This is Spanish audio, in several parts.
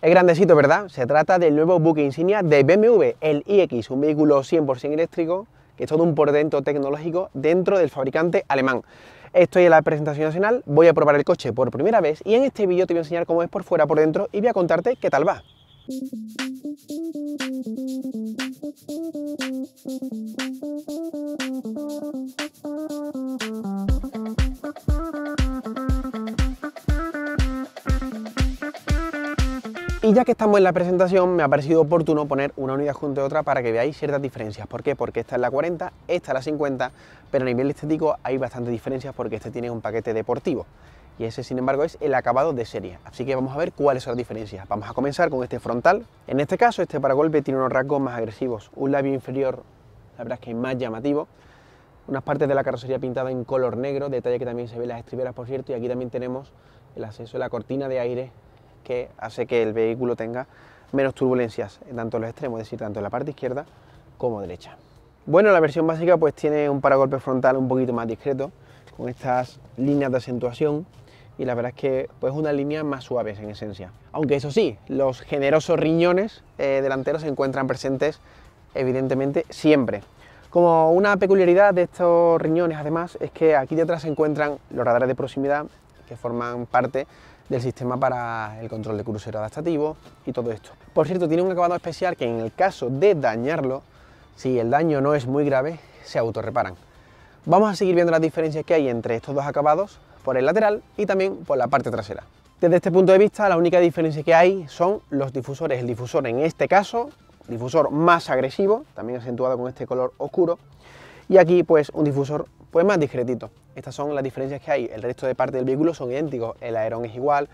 Es grandecito, ¿verdad? Se trata del nuevo buque insignia de BMW, el iX, un vehículo 100% eléctrico, que es todo un portento tecnológico dentro del fabricante alemán. Estoy en la presentación nacional, voy a probar el coche por primera vez y en este vídeo te voy a enseñar cómo es por fuera, por dentro y voy a contarte qué tal va. Y ya que estamos en la presentación, me ha parecido oportuno poner una unidad junto a otra para que veáis ciertas diferencias. ¿Por qué? Porque esta es la 40, esta es la 50, pero a nivel estético hay bastantes diferencias porque este tiene un paquete deportivo. Y ese, sin embargo, es el acabado de serie. Así que vamos a ver cuáles son las diferencias. Vamos a comenzar con este frontal. En este caso, este paragolpe tiene unos rasgos más agresivos. Un labio inferior, la verdad es que es más llamativo. Unas partes de la carrocería pintada en color negro, detalle que también se ve en las estriberas, por cierto. Y aquí también tenemos el acceso de la cortina de aire que hace que el vehículo tenga menos turbulencias, tanto en los extremos, es decir, tanto en la parte izquierda como derecha. Bueno, la versión básica pues tiene un paragolpe frontal un poquito más discreto, con estas líneas de acentuación y la verdad es que pues unas líneas más suaves en esencia. Aunque eso sí, los generosos riñones eh, delanteros se encuentran presentes evidentemente siempre. Como una peculiaridad de estos riñones además es que aquí detrás se encuentran los radares de proximidad que forman parte del sistema para el control de crucero adaptativo y todo esto. Por cierto, tiene un acabado especial que en el caso de dañarlo, si el daño no es muy grave, se autorreparan. Vamos a seguir viendo las diferencias que hay entre estos dos acabados por el lateral y también por la parte trasera. Desde este punto de vista, la única diferencia que hay son los difusores. El difusor en este caso, difusor más agresivo, también acentuado con este color oscuro, y aquí pues un difusor pues más discretito. Estas son las diferencias que hay. El resto de parte del vehículo son idénticos. El aerón es igual,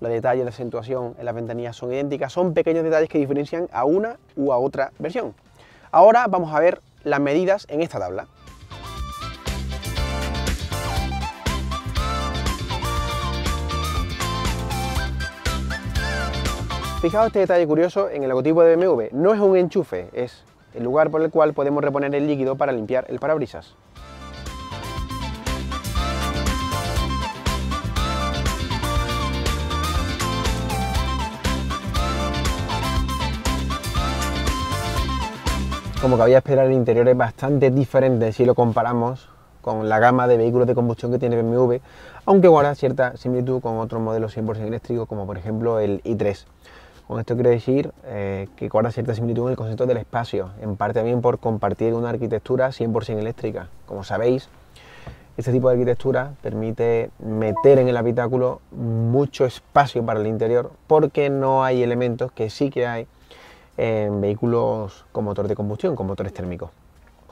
los detalles de acentuación en las ventanillas son idénticas. Son pequeños detalles que diferencian a una u a otra versión. Ahora vamos a ver las medidas en esta tabla. Fijaos este detalle curioso en el logotipo de BMW. No es un enchufe, es el lugar por el cual podemos reponer el líquido para limpiar el parabrisas. Como cabía esperar, el interior es bastante diferente si lo comparamos con la gama de vehículos de combustión que tiene BMW, aunque guarda cierta similitud con otros modelos 100% eléctricos, como por ejemplo el i3. Con esto quiero decir eh, que guarda cierta similitud en el concepto del espacio, en parte también por compartir una arquitectura 100% eléctrica. Como sabéis, este tipo de arquitectura permite meter en el habitáculo mucho espacio para el interior porque no hay elementos que sí que hay en vehículos con motor de combustión, con motores térmicos.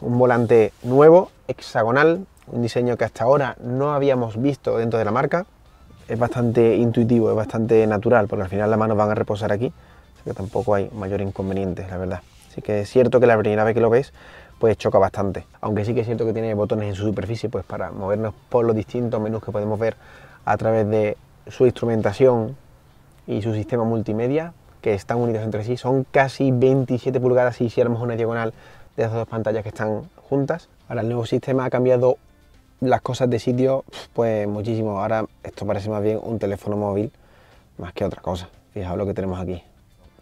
Un volante nuevo, hexagonal, un diseño que hasta ahora no habíamos visto dentro de la marca. Es bastante intuitivo, es bastante natural, porque al final las manos van a reposar aquí, así que tampoco hay mayor inconveniente, la verdad. Así que es cierto que la primera vez que lo ves, pues choca bastante. Aunque sí que es cierto que tiene botones en su superficie, pues para movernos por los distintos menús que podemos ver a través de su instrumentación y su sistema multimedia, que están unidos entre sí. Son casi 27 pulgadas si hiciéramos una diagonal de esas dos pantallas que están juntas. Ahora el nuevo sistema ha cambiado las cosas de sitio pues muchísimo. Ahora esto parece más bien un teléfono móvil más que otra cosa. Fijaos lo que tenemos aquí.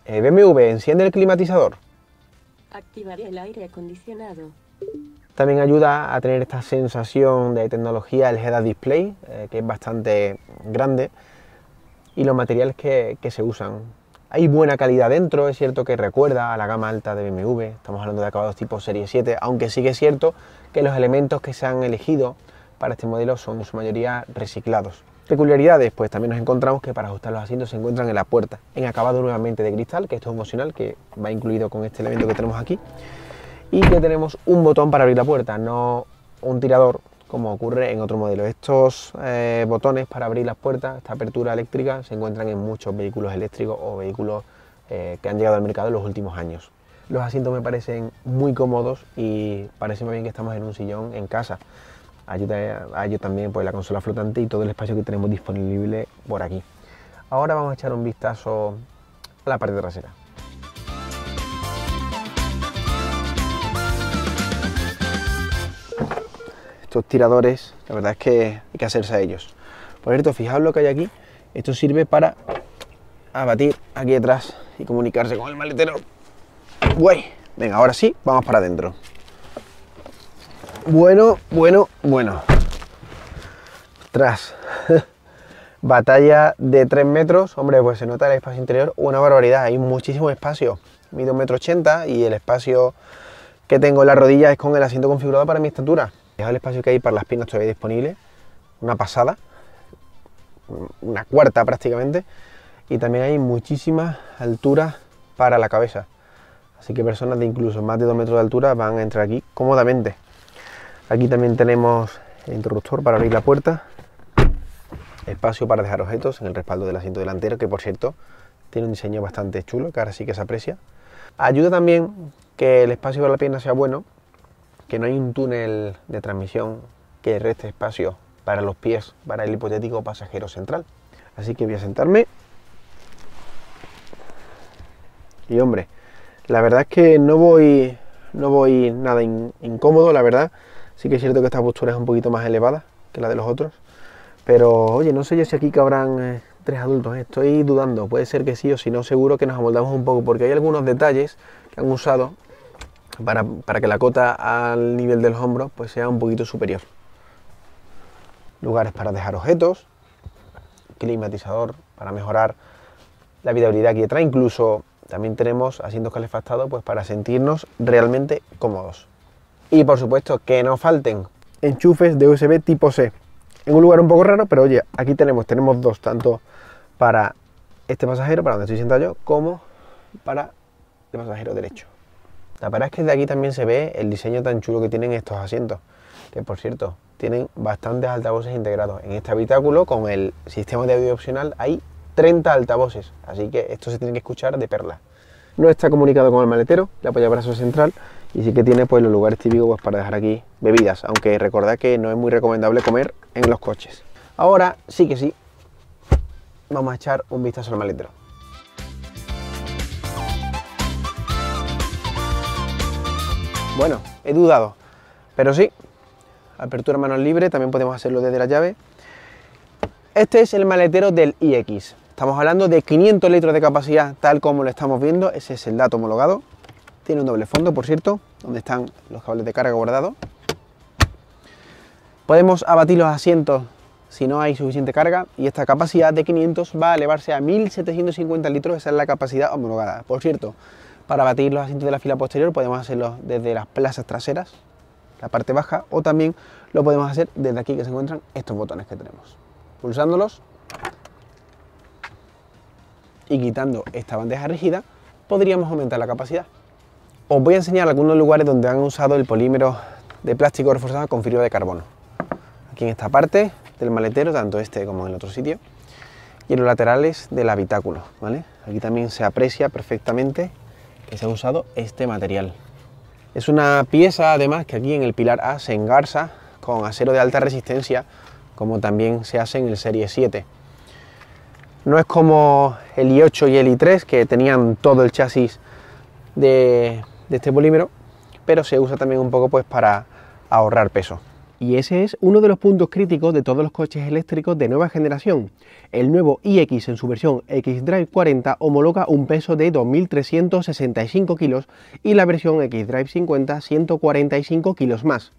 Eh, BMW, enciende el climatizador. Activaré el aire acondicionado. También ayuda a tener esta sensación de tecnología el head-up display, eh, que es bastante grande, y los materiales que, que se usan. Hay buena calidad dentro, es cierto que recuerda a la gama alta de BMW, estamos hablando de acabados tipo Serie 7, aunque sí que es cierto que los elementos que se han elegido para este modelo son en su mayoría reciclados. Peculiaridades, pues también nos encontramos que para ajustar los asientos se encuentran en la puerta, en acabado nuevamente de cristal, que esto es opcional, que va incluido con este elemento que tenemos aquí, y que tenemos un botón para abrir la puerta, no un tirador como ocurre en otro modelo. Estos eh, botones para abrir las puertas, esta apertura eléctrica, se encuentran en muchos vehículos eléctricos o vehículos eh, que han llegado al mercado en los últimos años. Los asientos me parecen muy cómodos y parece muy bien que estamos en un sillón en casa. Ayuda a ello también pues, la consola flotante y todo el espacio que tenemos disponible por aquí. Ahora vamos a echar un vistazo a la parte trasera. Tiradores, la verdad es que hay que hacerse a ellos. Por cierto, fijaos lo que hay aquí. Esto sirve para a batir aquí detrás y comunicarse con el maletero. Guay. Venga, ahora sí, vamos para adentro. Bueno, bueno, bueno. Tras batalla de 3 metros, hombre, pues se nota el espacio interior una barbaridad. Hay muchísimo espacio. Mido 1,80 m y el espacio que tengo en la rodilla es con el asiento configurado para mi estatura. Es el espacio que hay para las piernas todavía disponible. Una pasada. Una cuarta prácticamente. Y también hay muchísima altura para la cabeza. Así que personas de incluso más de 2 metros de altura van a entrar aquí cómodamente. Aquí también tenemos el interruptor para abrir la puerta, espacio para dejar objetos en el respaldo del asiento delantero, que por cierto tiene un diseño bastante chulo, que ahora sí que se aprecia. Ayuda también que el espacio para la pierna sea bueno, que no hay un túnel de transmisión que reste espacio para los pies para el hipotético pasajero central. Así que voy a sentarme. Y hombre, la verdad es que no voy, no voy nada incómodo, la verdad. Sí que es cierto que esta postura es un poquito más elevada que la de los otros. Pero oye, no sé yo si aquí cabrán eh, tres adultos. Eh. Estoy dudando. Puede ser que sí o si no, seguro que nos amoldamos un poco. Porque hay algunos detalles que han usado para, para que la cota al nivel de los hombros pues, sea un poquito superior. Lugares para dejar objetos. Climatizador para mejorar la viabilidad que trae. Incluso también tenemos asientos calefactados pues, para sentirnos realmente cómodos. Y por supuesto que no falten enchufes de USB tipo C. En un lugar un poco raro, pero oye, aquí tenemos, tenemos dos, tanto para este pasajero, para donde estoy sentado yo, como para el pasajero derecho. La verdad es que de aquí también se ve el diseño tan chulo que tienen estos asientos, que por cierto, tienen bastantes altavoces integrados. En este habitáculo, con el sistema de audio opcional, hay 30 altavoces, así que esto se tiene que escuchar de perla. No está comunicado con el maletero, la apoyabrazo central, y sí que tiene pues los lugares típicos pues, para dejar aquí bebidas, aunque recordad que no es muy recomendable comer en los coches. Ahora sí que sí, vamos a echar un vistazo al maletero. Bueno, he dudado, pero sí, apertura manos libre, también podemos hacerlo desde la llave. Este es el maletero del iX. Estamos hablando de 500 litros de capacidad, tal como lo estamos viendo, ese es el dato homologado. Tiene un doble fondo, por cierto, donde están los cables de carga guardados. Podemos abatir los asientos si no hay suficiente carga y esta capacidad de 500 va a elevarse a 1750 litros, esa es la capacidad homologada. Por cierto, para abatir los asientos de la fila posterior podemos hacerlo desde las plazas traseras, la parte baja, o también lo podemos hacer desde aquí que se encuentran estos botones que tenemos. Pulsándolos y quitando esta bandeja rígida, podríamos aumentar la capacidad. Os voy a enseñar algunos lugares donde han usado el polímero de plástico reforzado con fibra de carbono. Aquí en esta parte del maletero, tanto este como en el otro sitio, y en los laterales del habitáculo. ¿vale? Aquí también se aprecia perfectamente que se ha usado este material. Es una pieza además que aquí en el pilar A se engarza con acero de alta resistencia, como también se hace en el Serie 7. No es como el i8 y el i3 que tenían todo el chasis de, de este polímero, pero se usa también un poco pues para ahorrar peso. Y ese es uno de los puntos críticos de todos los coches eléctricos de nueva generación. El nuevo iX en su versión X-Drive 40 homologa un peso de 2.365 kilos y la versión X-Drive 50 145 kilos más.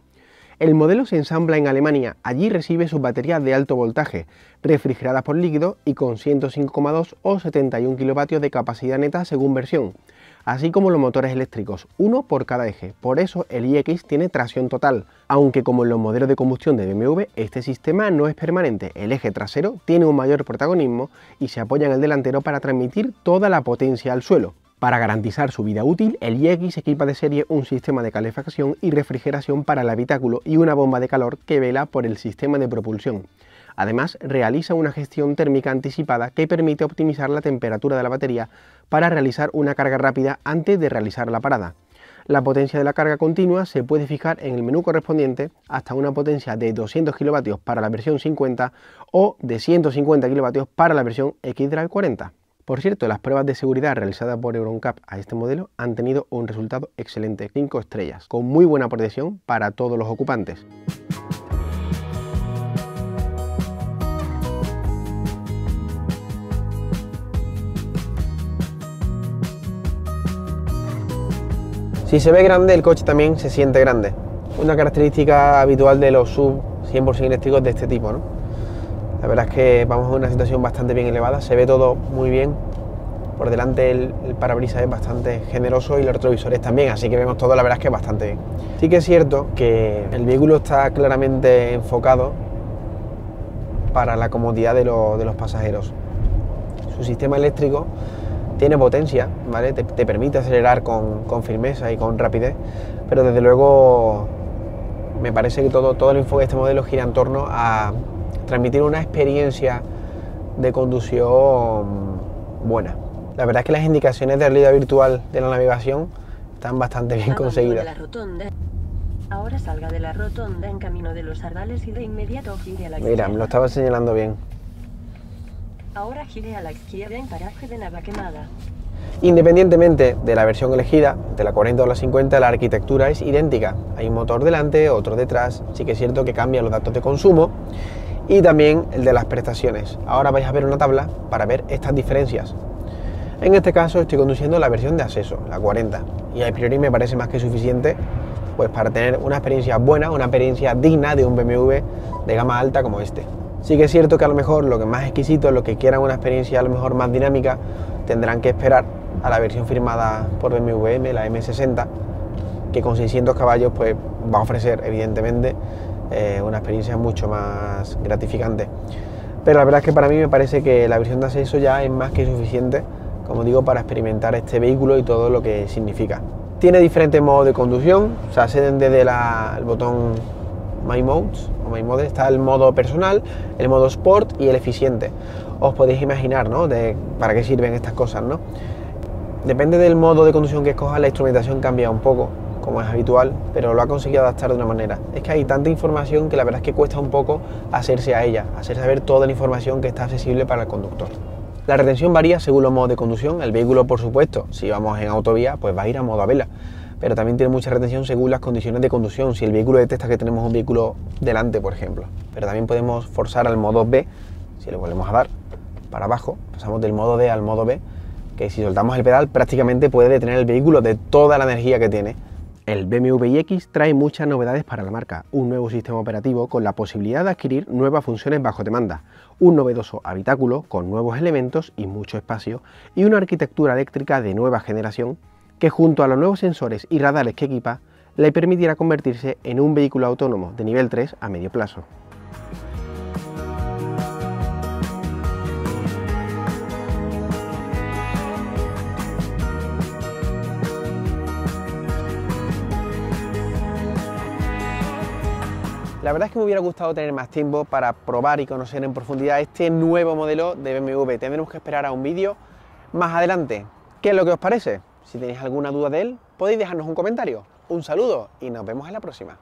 El modelo se ensambla en Alemania, allí recibe sus baterías de alto voltaje, refrigeradas por líquido y con 105,2 o 71 kilovatios de capacidad neta según versión así como los motores eléctricos, uno por cada eje. Por eso el iX tiene tracción total, aunque como en los modelos de combustión de BMW, este sistema no es permanente. El eje trasero tiene un mayor protagonismo y se apoya en el delantero para transmitir toda la potencia al suelo. Para garantizar su vida útil, el iX equipa de serie un sistema de calefacción y refrigeración para el habitáculo y una bomba de calor que vela por el sistema de propulsión. Además, realiza una gestión térmica anticipada que permite optimizar la temperatura de la batería para realizar una carga rápida antes de realizar la parada. La potencia de la carga continua se puede fijar en el menú correspondiente hasta una potencia de 200 kW para la versión 50 o de 150 kW para la versión X-Drive 40. Por cierto, las pruebas de seguridad realizadas por EuronCap a este modelo han tenido un resultado excelente, 5 estrellas, con muy buena protección para todos los ocupantes. Si se ve grande, el coche también se siente grande. Una característica habitual de los sub 100% eléctricos de este tipo, ¿no? La verdad es que vamos a una situación bastante bien elevada, se ve todo muy bien. Por delante el, el parabrisas es bastante generoso y los retrovisores también, así que vemos todo, la verdad es que bastante bien. Sí que es cierto que el vehículo está claramente enfocado para la comodidad de, lo, de los pasajeros. Su sistema eléctrico tiene potencia, ¿vale? Te, te permite acelerar con, con, firmeza y con rapidez, pero desde luego me parece que todo, todo el enfoque de este modelo gira en torno a transmitir una experiencia de conducción buena. La verdad es que las indicaciones de realidad virtual de la navegación están bastante bien conseguidas. Ahora salga de la rotonda en camino de los Ardales y de inmediato gire a la. Mira, me lo estaba señalando bien. Ahora gire a la izquierda en paraje de Navaquemada. Independientemente de la versión elegida, de la 40 o la 50, la arquitectura es idéntica. Hay un motor delante, otro detrás, sí que es cierto que cambian los datos de consumo y también el de las prestaciones. Ahora vais a ver una tabla para ver estas diferencias. En este caso estoy conduciendo la versión de acceso, la 40, y a priori me parece más que suficiente pues para tener una experiencia buena, una experiencia digna de un BMW de gama alta como este. Sí que es cierto que a lo mejor lo que más exquisito, lo que quieran una experiencia a lo mejor más dinámica, tendrán que esperar a la versión firmada por BMW la M60, que con 600 caballos pues va a ofrecer evidentemente eh, una experiencia mucho más gratificante. Pero la verdad es que para mí me parece que la versión de acceso ya es más que suficiente, como digo, para experimentar este vehículo y todo lo que significa. Tiene diferentes modos de conducción, o sea, se desde el botón My Modes o My Mode está el modo personal, el modo Sport y el eficiente. Os podéis imaginar, ¿no? De para qué sirven estas cosas, ¿no? Depende del modo de conducción que escojas, la instrumentación cambia un poco, como es habitual, pero lo ha conseguido adaptar de una manera. Es que hay tanta información que la verdad es que cuesta un poco hacerse a ella, hacer saber toda la información que está accesible para el conductor. La retención varía según los modos de conducción. El vehículo, por supuesto, si vamos en autovía, pues va a ir a modo a vela. Pero también tiene mucha retención según las condiciones de conducción. Si el vehículo detecta que tenemos un vehículo delante, por ejemplo. Pero también podemos forzar al modo B, si le volvemos a dar para abajo, pasamos del modo D al modo B, que si soltamos el pedal prácticamente puede detener el vehículo de toda la energía que tiene. El BMW iX trae muchas novedades para la marca, un nuevo sistema operativo con la posibilidad de adquirir nuevas funciones bajo demanda, un novedoso habitáculo con nuevos elementos y mucho espacio, y una arquitectura eléctrica de nueva generación que junto a los nuevos sensores y radares que equipa, le permitirá convertirse en un vehículo autónomo de nivel 3 a medio plazo. La verdad es que me hubiera gustado tener más tiempo para probar y conocer en profundidad este nuevo modelo de BMW. Tendremos que esperar a un vídeo más adelante. ¿Qué es lo que os parece? Si tenéis alguna duda de él, podéis dejarnos un comentario. Un saludo y nos vemos en la próxima.